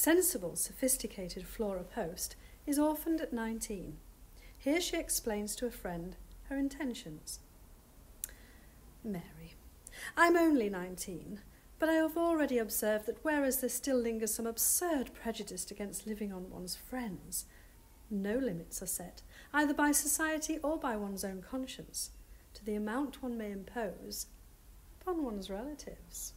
Sensible, sophisticated Flora Poste is orphaned at 19. Here she explains to a friend her intentions. Mary, I'm only 19, but I have already observed that whereas there still lingers some absurd prejudice against living on one's friends, no limits are set, either by society or by one's own conscience, to the amount one may impose upon one's relatives.